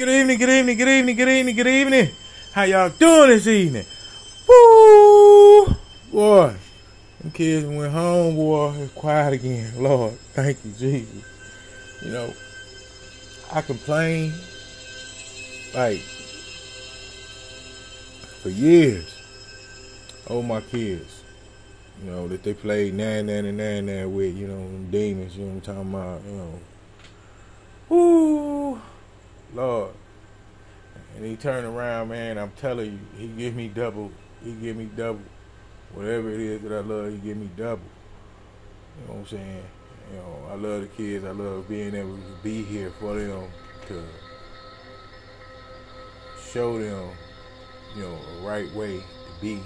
Good evening, good evening, good evening, good evening, good evening. How y'all doing this evening? Woo! Boy, them kids went home, boy. It's quiet again. Lord, thank you, Jesus. You know, I complain like for years over my kids. You know, that they played nine nine and nine nine with, you know, demons, you know what I'm talking about, you know. Woo Lord. And he turned around, man, I'm telling you, he give me double. He give me double. Whatever it is that I love, he give me double. You know what I'm saying? You know, I love the kids. I love being able to be here for them to show them, you know, a right way to be.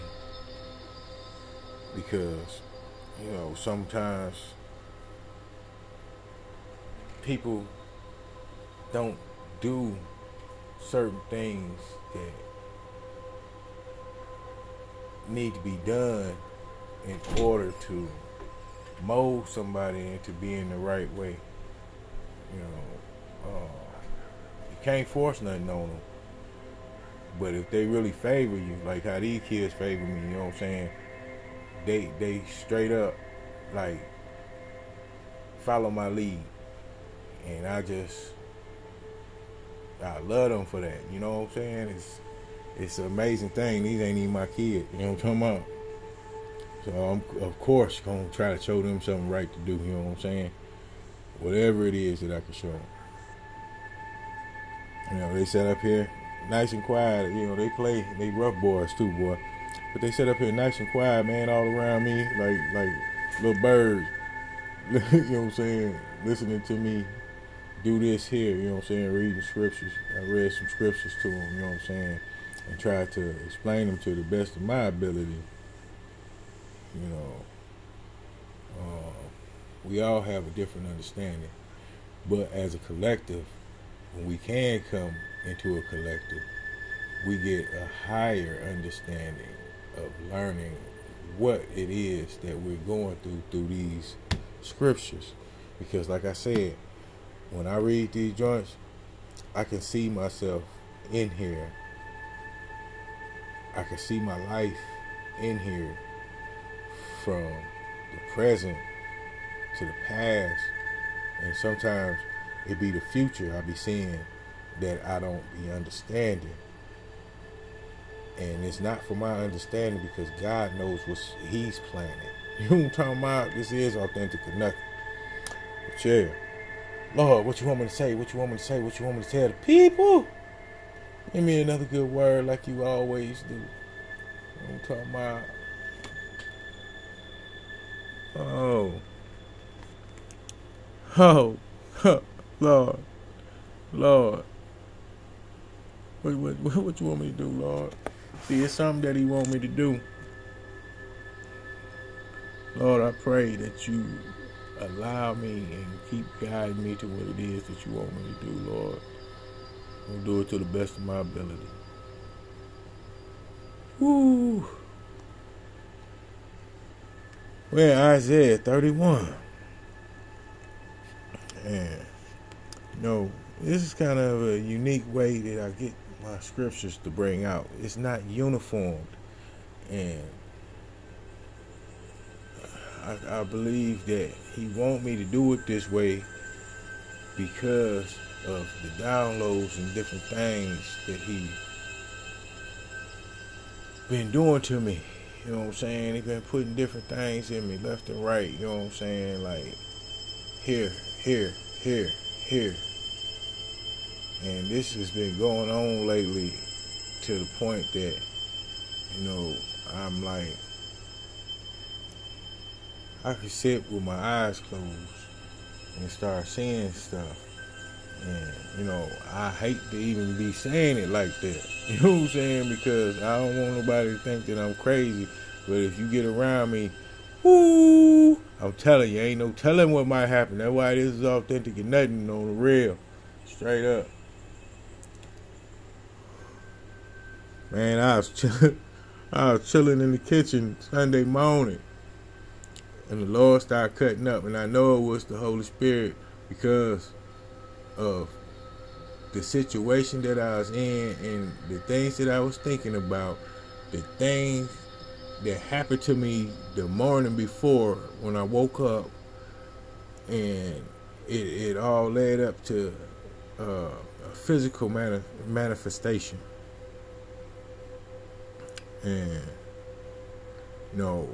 Because, you know, sometimes people don't do certain things that need to be done in order to mold somebody into being the right way. You know, uh, you can't force nothing on them. But if they really favor you, like how these kids favor me, you know what I'm saying? They they straight up like follow my lead, and I just I love them for that. You know what I'm saying? It's it's an amazing thing. These ain't even my kid. You know what I'm talking about? So I'm of course gonna try to show them something right to do. You know what I'm saying? Whatever it is that I can show them. You know, they sat up here nice and quiet. You know, they play. They rough boys too, boy. But they sit up here nice and quiet, man, all around me, like like little birds. you know what I'm saying? Listening to me do this here, you know what I'm saying? Reading scriptures. I read some scriptures to them, you know what I'm saying? And tried to explain them to the best of my ability. You know, uh, we all have a different understanding. But as a collective, when we can come into a collective, we get a higher understanding of learning what it is that we're going through through these scriptures. Because, like I said, when I read these joints, I can see myself in here. I can see my life in here from the present to the past. And sometimes it be the future I be seeing that I don't be understanding. And it's not for my understanding because God knows what He's planning. You know what I'm talking about? This is authentic enough. But yeah. Lord, what you want me to say? What you want me to say? What you want me to tell the people? Give me another good word like you always do. I'm talking about. Oh. Oh. Lord. Lord. What, what, what you want me to do, Lord? See, it's something that He want me to do. Lord, I pray that you allow me and keep guiding me to what it is that you want me to do, Lord. I'll do it to the best of my ability. Woo. We're Isaiah 31. And, you know, this is kind of a unique way that I get my scriptures to bring out. It's not uniformed. And I, I believe that he want me to do it this way because of the downloads and different things that he been doing to me. You know what I'm saying? He been putting different things in me left and right. You know what I'm saying? Like here, here, here, here. And this has been going on lately to the point that, you know, I'm like, I could sit with my eyes closed and start seeing stuff. And, you know, I hate to even be saying it like that. You know what I'm saying? Because I don't want nobody to think that I'm crazy. But if you get around me, whoo, I'm telling you, ain't no telling what might happen. That's why this is authentic and nothing on the real. Straight up. Man, I was chilling. I was chilling in the kitchen Sunday morning and the Lord started cutting up, and I know it was the Holy Spirit because of the situation that I was in and the things that I was thinking about, the things that happened to me the morning before when I woke up, and it, it all led up to uh, a physical mani- manifestation. And, you know,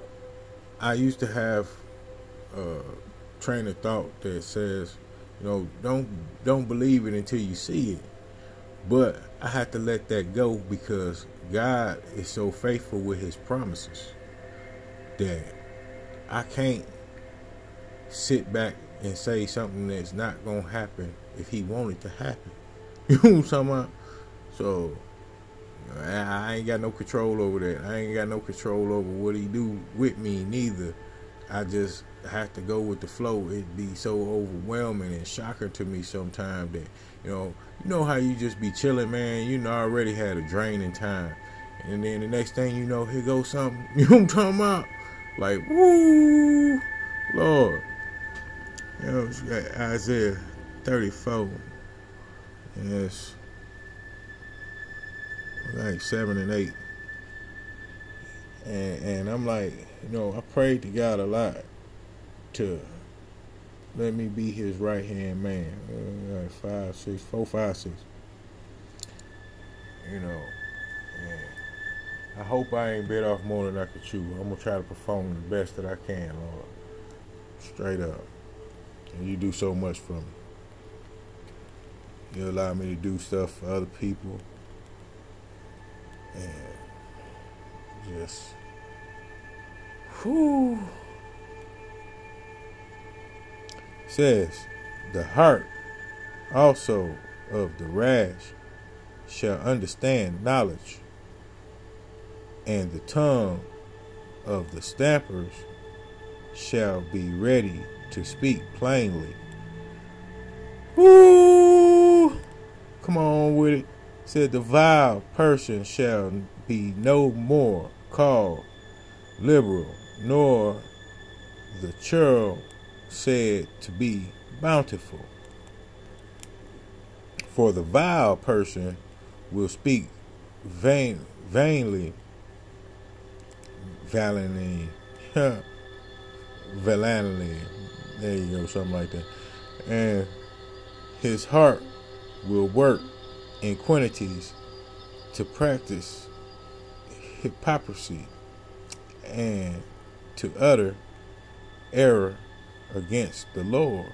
I used to have a train of thought that says, you know, don't don't believe it until you see it. But I had to let that go because God is so faithful with his promises that I can't sit back and say something that's not gonna happen if he wanted to happen. You know what I'm talking about? So I ain't got no control over that. I ain't got no control over what he do with me neither. I just have to go with the flow. It'd be so overwhelming and shocking to me sometimes that, you know, you know how you just be chilling, man. You know, I already had a draining time. And then the next thing you know, here goes something. You know what I'm talking about? Like, woo, Lord. You know, Isaiah 34. Yes. Like 7 and 8. And, and I'm like, you know, I prayed to God a lot to let me be his right hand man. Uh, like five, six, four, five, six. You know, I hope I ain't bit off more than I could chew. I'm gonna try to perform the best that I can, Lord. Straight up. And you do so much for me. You allow me to do stuff for other people. And just whew. Says the heart also of the rash shall understand knowledge, and the tongue of the stampers shall be ready to speak plainly. Said the vile person shall be no more called liberal, nor the churl said to be bountiful. For the vile person will speak vain, vainly, valiantly, valiantly. There you go, something like that. And his heart will work in quantities to practice hypocrisy and to utter error against the Lord,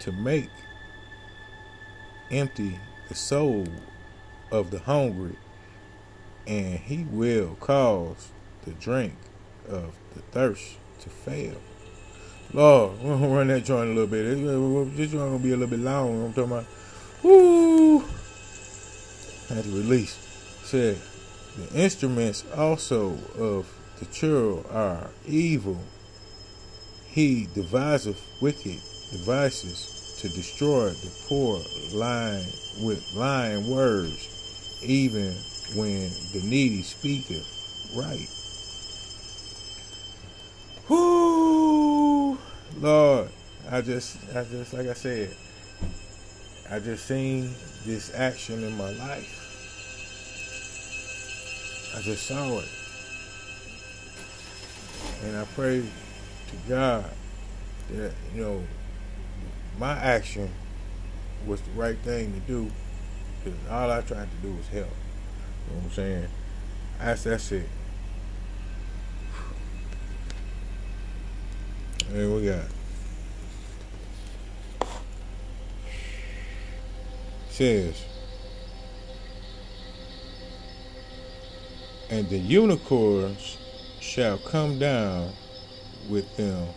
to make empty the soul of the hungry, and he will cause the drink of the thirst to fail. Lord, we're gonna run that joint a little bit. This joint gonna be a little bit long. I'm talking about. Woo! Had to release. Said the instruments also of the churl are evil. He deviseth wicked devices to destroy the poor, lying with lying words, even when the needy speaketh right. Whoo, Lord, I just, I just, like I said, I just seen this action in my life. I just saw it. And I pray to God that, you know, my action was the right thing to do because all I tried to do was help. You know what I'm saying? That's, that's it. And we got says and the unicorns shall come down with them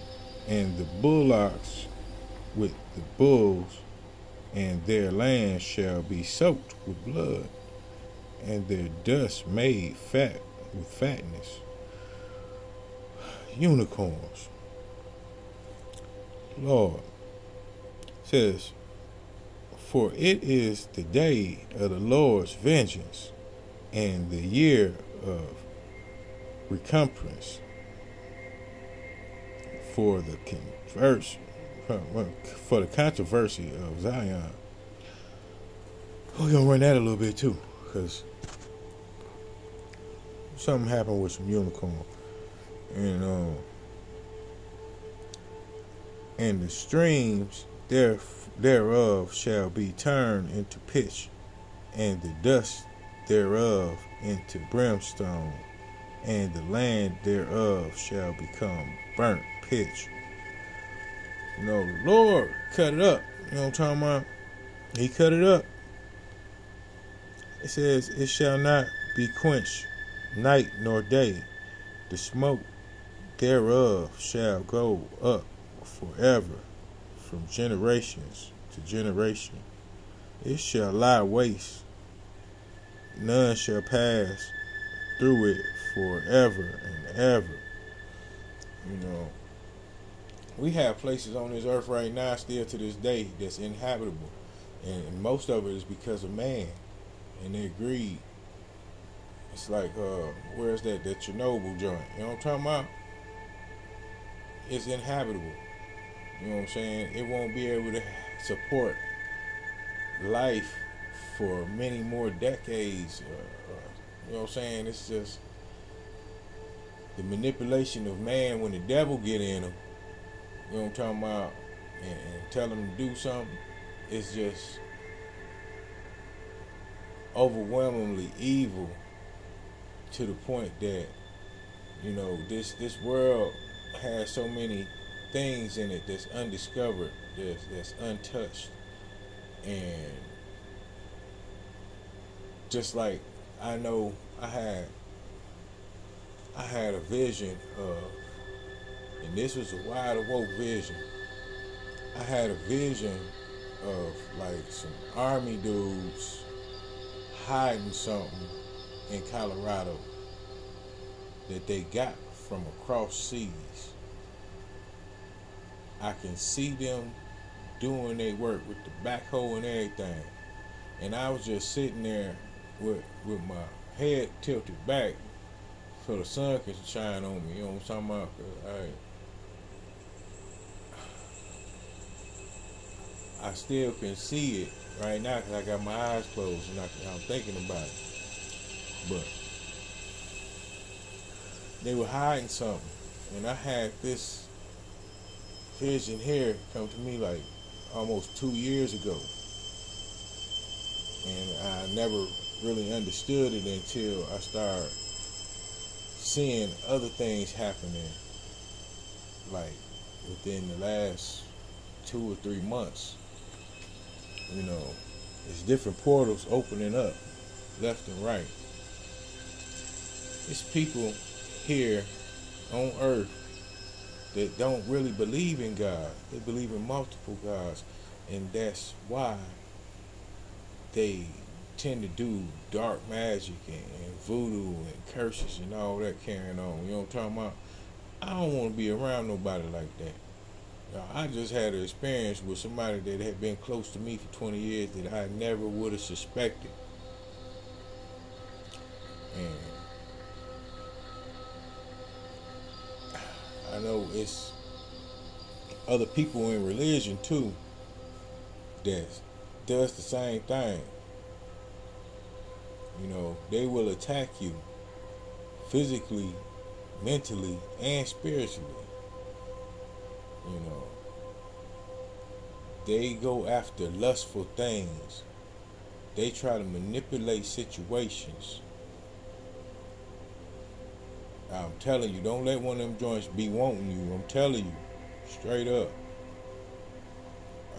and the bullocks with the bulls and their land shall be soaked with blood and their dust made fat with fatness. Unicorns. Lord says for it is the day of the Lord's vengeance and the year of recompense for the for the controversy of Zion. We're gonna run that a little bit too, because something happened with some unicorn. And um and the streams there thereof shall be turned into pitch, and the dust thereof into brimstone, and the land thereof shall become burnt pitch. You know, the Lord cut it up. You know what I'm talking about? He cut it up. It says, It shall not be quenched night nor day. The smoke thereof shall go up forever, from generations to generation. It shall lie waste. None shall pass through it forever and ever. You know, we have places on this earth right now, still to this day, that's inhabitable. And most of it is because of man and their greed. It's like, uh, where's that? That Chernobyl joint. You know what I'm talking about? It's inhabitable. You know what I'm saying? It won't be able to support life for many more decades. You know what I'm saying? It's just the manipulation of man when the devil get in him. You know what I'm talking about? And, and tell him to do something. It's just overwhelmingly evil to the point that you know this this world has so many things in it that's undiscovered, that's, that's untouched, and just like I know I had I had a vision of, and this was a wide awoke vision. I had a vision of like some army dudes hiding something in Colorado that they got from across seas. I can see them doing their work with the backhoe and everything. And I was just sitting there with with my head tilted back so the sun can shine on me. You know what I'm talking about? I, I still can see it right now because I got my eyes closed and I, I'm thinking about it. But they were hiding something, and I had this vision here come to me like almost two years ago, and I never really understood it until I started seeing other things happening, like within the last two or three months. You know, there's different portals opening up left and right. It's people here on earth that don't really believe in God. They believe in multiple gods. And that's why they tend to do dark magic and, and voodoo and curses and all that carrying on. You know what I'm talking about? I don't want to be around nobody like that. Now, I just had an experience with somebody that had been close to me for 20 years that I never would have suspected. And I know it's other people in religion too that does the same thing. You know, they will attack you physically, mentally, and spiritually. You know, they go after lustful things. They try to manipulate situations. I'm telling you, don't let one of them joints be wanting you. I'm telling you, straight up.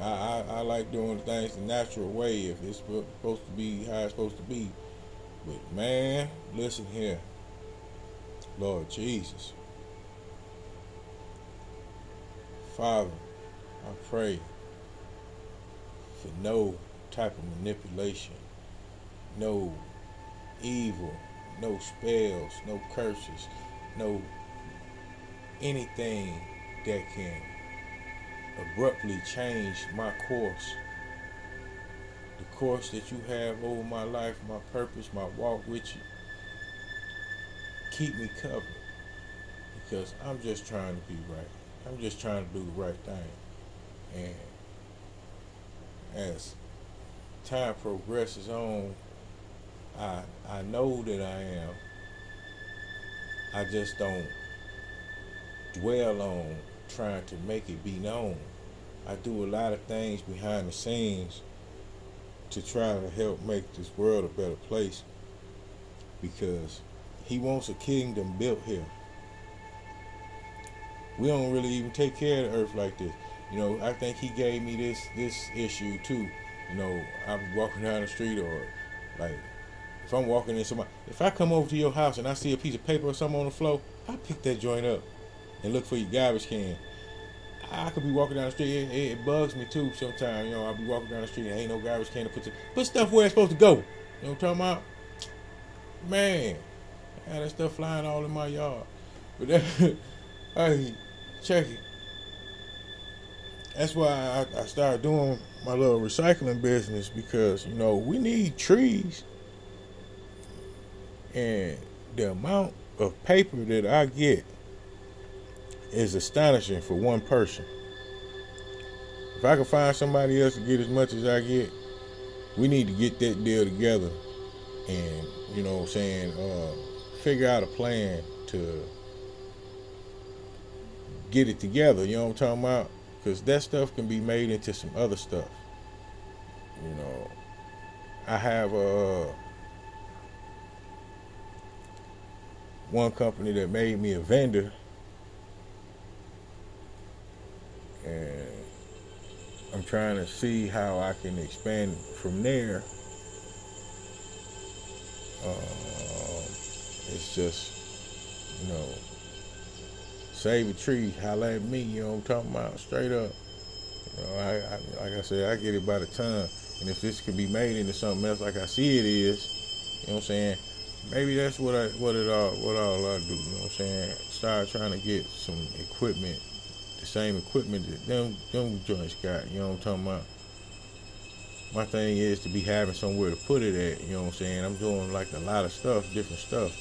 I, I, I like doing things the natural way if it's supposed to be how it's supposed to be. But man, listen here. Lord Jesus. Father, I pray for no type of manipulation, no evil, no spells, no curses, no anything that can abruptly change my course. The course that you have over my life, my purpose, my walk with you. Keep me covered. Because I'm just trying to be right. I'm just trying to do the right thing. And as time progresses on, I I know that I am. I just don't dwell on trying to make it be known. I do a lot of things behind the scenes to try to help make this world a better place because he wants a kingdom built here. We don't really even take care of the earth like this. You know, I think he gave me this this issue too. You know, I'm walking down the street or like if I'm walking in somebody if I come over to your house and I see a piece of paper or something on the floor, I pick that joint up and look for your garbage can. I could be walking down the street. It, it bugs me too sometimes. You know, I'll be walking down the street and ain't no garbage can to put to, put stuff where it's supposed to go. You know what I'm talking about? Man, I had that stuff flying all in my yard. But that, hey, check it. That's why I, I started doing my little recycling business because you know we need trees, and the amount of paper that I get is astonishing for one person. If I can find somebody else to get as much as I get, we need to get that deal together and, you know what I'm saying, uh, figure out a plan to get it together. You know what I'm talking about? Because that stuff can be made into some other stuff. You know, I have a. Uh, one company that made me a vendor and I'm trying to see how I can expand from there. Uh, it's just, you know, save a tree, holla at me, you know what I'm talking about, straight up. You know, I, I, like I said, I get it by the ton. And if this could be made into something else like I see it is, you know what I'm saying, maybe that's what I what it all what all I do, you know what I'm saying? Start trying to get some equipment the same equipment that them them joints got. You know what I'm talking about? My thing is to be having somewhere to put it at. You know what I'm saying? I'm doing like a lot of stuff, different stuff.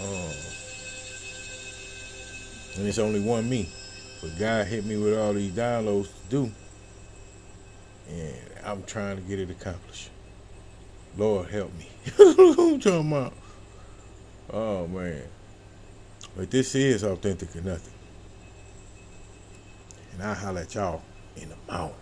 Um, and it's only one me. But God hit me with all these downloads to do. And I'm trying to get it accomplished. Lord help me. I'm talking about. Oh man. But this is authentic or nothing. And I'll holler at y'all in the mouth.